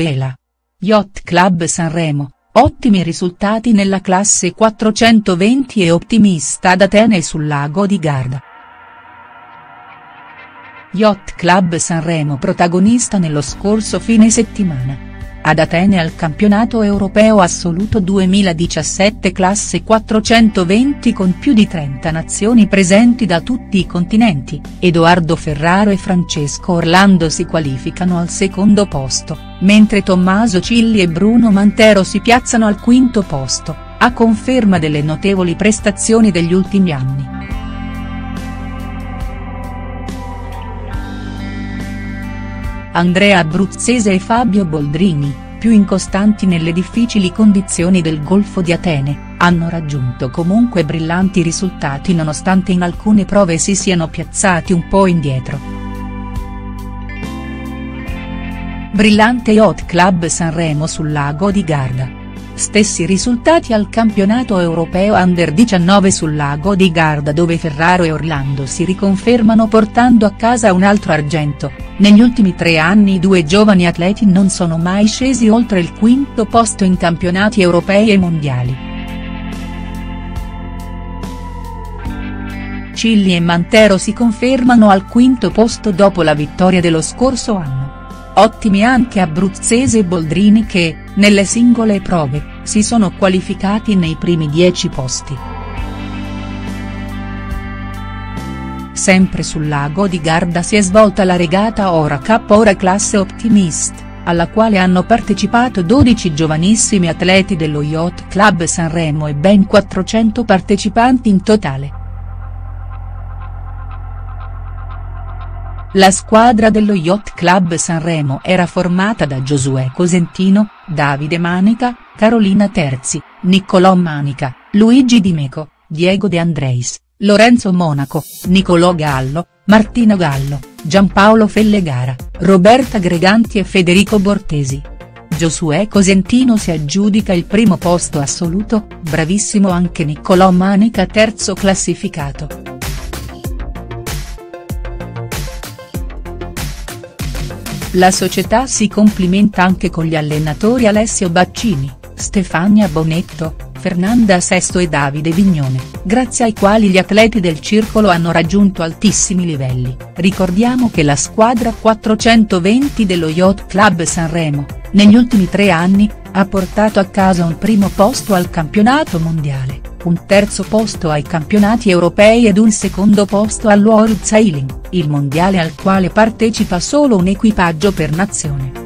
Vela. Yacht Club Sanremo, ottimi risultati nella classe 420 e ottimista ad Atene sul lago di Garda. Yacht Club Sanremo protagonista nello scorso fine settimana. Ad Atene al campionato europeo assoluto 2017 classe 420 con più di 30 nazioni presenti da tutti i continenti, Edoardo Ferraro e Francesco Orlando si qualificano al secondo posto, mentre Tommaso Cilli e Bruno Mantero si piazzano al quinto posto, a conferma delle notevoli prestazioni degli ultimi anni. Andrea Abruzzese e Fabio Boldrini, più incostanti nelle difficili condizioni del Golfo di Atene, hanno raggiunto comunque brillanti risultati nonostante in alcune prove si siano piazzati un po' indietro. Brillante Yacht Club Sanremo sul lago di Garda. Stessi risultati al campionato europeo Under 19 sul lago di Garda dove Ferraro e Orlando si riconfermano portando a casa un altro argento, negli ultimi tre anni i due giovani atleti non sono mai scesi oltre il quinto posto in campionati europei e mondiali. Cilli e Mantero si confermano al quinto posto dopo la vittoria dello scorso anno. Ottimi anche Abruzzese e Boldrini che, nelle singole prove, si sono qualificati nei primi dieci posti. Sempre sul lago di Garda si è svolta la regata Ora Cup Ora Classe Optimist, alla quale hanno partecipato 12 giovanissimi atleti dello Yacht Club Sanremo e ben 400 partecipanti in totale. La squadra dello Yacht Club Sanremo era formata da Giosuè Cosentino, Davide Manica, Carolina Terzi, Niccolò Manica, Luigi Di Meco, Diego De Andreis, Lorenzo Monaco, Nicolò Gallo, Martino Gallo, Giampaolo Fellegara, Roberta Greganti e Federico Bortesi. Giosuè Cosentino si aggiudica il primo posto assoluto, bravissimo anche Niccolò Manica terzo classificato. La società si complimenta anche con gli allenatori Alessio Baccini, Stefania Bonetto, Fernanda Sesto e Davide Vignone, grazie ai quali gli atleti del circolo hanno raggiunto altissimi livelli. Ricordiamo che la squadra 420 dello Yacht Club Sanremo, negli ultimi tre anni, ha portato a casa un primo posto al campionato mondiale un terzo posto ai campionati europei ed un secondo posto al World Sailing, il mondiale al quale partecipa solo un equipaggio per nazione.